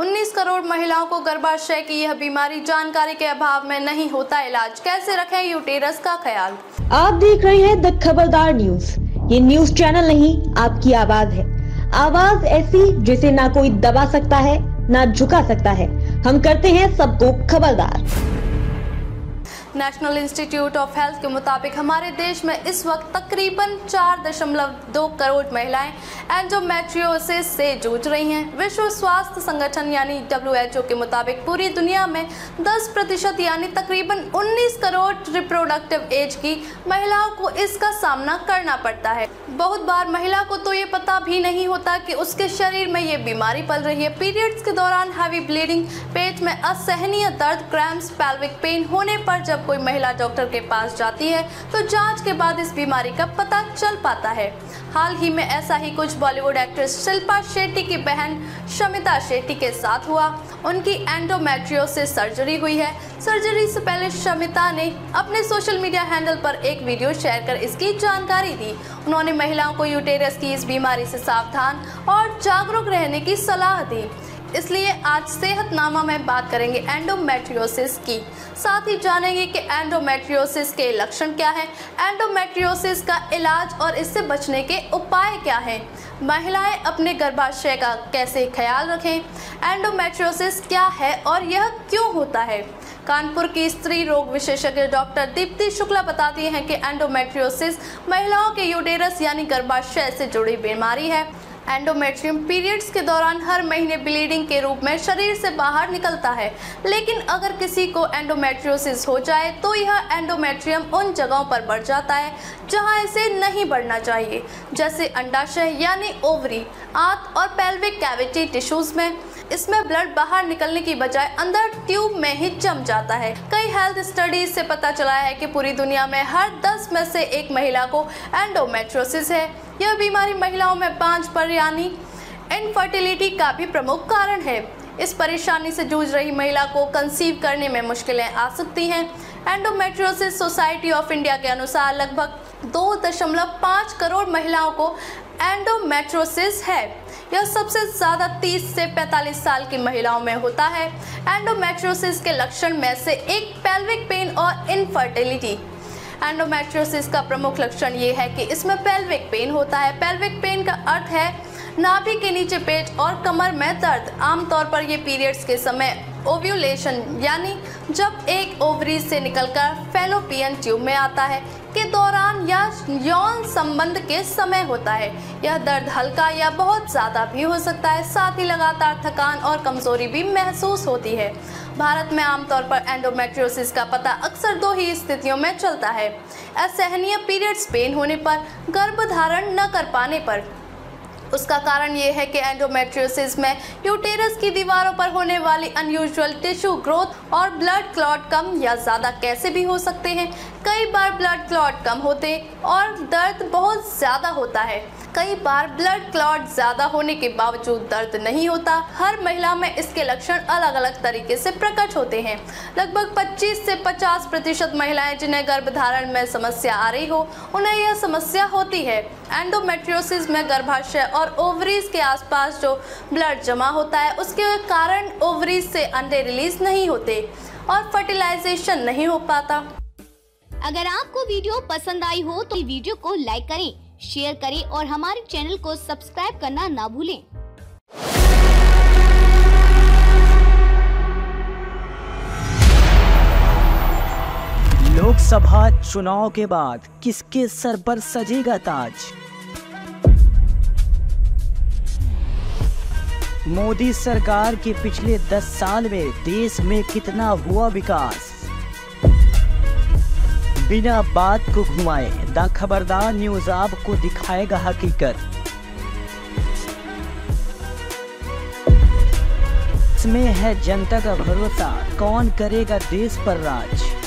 19 करोड़ महिलाओं को गर्भाशय की यह बीमारी जानकारी के अभाव में नहीं होता इलाज। कैसे रखें यूटेरस का ख्याल? आप देख रहे हैं द खबरदार न्यूज़। ये न्यूज़ चैनल नहीं, आपकी आवाज़ है। आवाज़ ऐसी जिसे ना कोई दबा सकता है, ना झुका सकता है। हम करते हैं सबको खबरदार। नेशनल इंस्टीट्यूट ऑफ़ हेल्थ के मुताबिक हमारे देश में इस वक्त तकरीबन 4.2 करोड़ महिलाएँ एंडोमेट्रियोसिस से जूझ रही हैं। विश्व स्वास्थ्य संगठन यानी डब्ल्यू के मुताबिक पूरी दुनिया में 10 प्रतिशत यानी तकरीबन 19 करोड़ रिप्रोडक्टिव एज की महिलाओं को इसका सामना करना पड़ता है। बहुत बार महिला को तो ये पता भी नहीं होता कि उसके शरीर में ये बीमारी पल रही है। पीरियड्स के दौरान हैवी ब्लीडिंग, पेट में असहनीय दर्द, क्रैम्स, पेल्विक पेन होने पर जब कोई महिला डॉक्टर के पास जाती है तो जाँच के बाद इस बीमारी का पता चल पाता है। हाल ही में ऐसा ही कुछ बॉलीवुड एक्ट्रेस शिल्पा शेट्टी की बहन शमिता शेट्टी के साथ हुआ। उनकी एंडोमेट्रियोसिस सर्जरी हुई है। सर्जरी से पहले शमिता ने अपने सोशल मीडिया हैंडल पर एक वीडियो शेयर कर इसकी जानकारी दी। उन्होंने महिलाओं को यूटेरस की इस बीमारी से सावधान और जागरूक रहने की सलाह दी। इसलिए आज सेहतनामा में बात करेंगे एंडोमेट्रियोसिस की। साथ ही जानेंगे कि एंडोमेट्रियोसिस के लक्षण क्या है। एंडोमेट्रियोसिस का इलाज और इससे बचने के उपाय क्या हैं। महिलाएँ अपने गर्भाशय का कैसे ख्याल रखें। एंडोमेट्रियोसिस क्या है और यह क्यों होता है। कानपुर की स्त्री रोग विशेषज्ञ डॉक्टर दीप्ति शुक्ला बताती हैं कि एंडोमेट्रियोसिस महिलाओं के यूटेरस यानी गर्भाशय से जुड़ी बीमारी है। एंडोमेट्रियम पीरियड्स के दौरान हर महीने ब्लीडिंग के रूप में शरीर से बाहर निकलता है। लेकिन अगर किसी को एंडोमेट्रियोसिस हो जाए तो यह एंडोमेट्रियम उन जगहों पर बढ़ जाता है, जहाँ इसे नहीं बढ़ना चाहिए। जैसे अंडाशय, यानी ओवरी आंत और पेल्विक कैविटी टिश्यूज में। इसमें ब्लड बाहर निकलने की बजाय अंदर ट्यूब में ही जम जाता है। हेल्थ स्टडीज़ से पता चला है कि पूरी दुनिया में हर 10 में से एक महिला को एंडोमेट्रोसिस है। यह बीमारी महिलाओं में पाँच पर यानी इनफर्टिलिटी का भी प्रमुख कारण है। इस परेशानी से जूझ रही महिला को कंसीव करने में मुश्किलें आ सकती हैं। एंडोमेट्रोसिस सोसाइटी ऑफ़ इंडिया के अनुसार लगभग दो दशमलव पाँच करोड़ महिलाओं को एंडोमेट्रोसिस है। यह सबसे ज़्यादा 30 से 45 साल की महिलाओं में होता है। एंडोमेट्रोसिस के लक्षण में से एक पेल्विक पेन और इनफर्टिलिटी एंडोमेट्रोसिस का प्रमुख लक्षण ये है कि इसमें पेल्विक पेन होता है। पेल्विक पेन का अर्थ है नाभि के नीचे पेट और कमर में दर्द। आमतौर पर ये पीरियड्स के समय ओव्यूलेशन यानी जब एक ओवरी से निकलकर फेलोपियन ट्यूब में आता है, के दौरान या यौन संबंध के समय होता है। यह दर्द हल्का या बहुत ज़्यादा भी हो सकता है, साथ ही लगातार थकान और कमज़ोरी भी महसूस होती है। भारत में आमतौर पर एंडोमेट्रियोसिस का पता अक्सर दो ही स्थितियों में चलता है। असहनीय पीरियड्स पेन होने पर गर्भधारण न कर पाने पर उसका कारण ये है कि एंडोमेट्रियोसिस में यूटेरस की दीवारों पर होने वाली अनयूजुअल टिश्यू ग्रोथ और ब्लड क्लॉट कम या ज़्यादा कैसे भी हो सकते हैं। कई बार ब्लड क्लॉट कम होते और दर्द बहुत ज़्यादा होता है। कई बार ब्लड क्लॉट ज़्यादा होने के बावजूद दर्द नहीं होता। हर महिला में इसके लक्षण अलग अलग तरीके से प्रकट होते हैं। लगभग 25 से 50 प्रतिशत महिलाएँ जिन्हें गर्भधारण में समस्या आ रही हो, उन्हें यह समस्या होती है। एंडोमेट्रियोसिस में गर्भाशय और ओवरीज के आसपास जो ब्लड जमा होता है, उसके कारण ओवरीज से अंडे रिलीज़ नहीं होते और फर्टिलाइजेशन नहीं हो पाता। अगर आपको वीडियो पसंद आई हो तो वीडियो को लाइक करें, शेयर करें और हमारे चैनल को सब्सक्राइब करना ना भूलें। लोकसभा चुनाव के बाद किसके सर पर सजेगा ताज? मोदी सरकार के पिछले 10 साल में देश में कितना हुआ विकास? बिना बात को घुमाए द खबरदार न्यूज़ आपको दिखाएगा हकीकत। इसमें है जनता का भरोसा, कौन करेगा देश पर राज?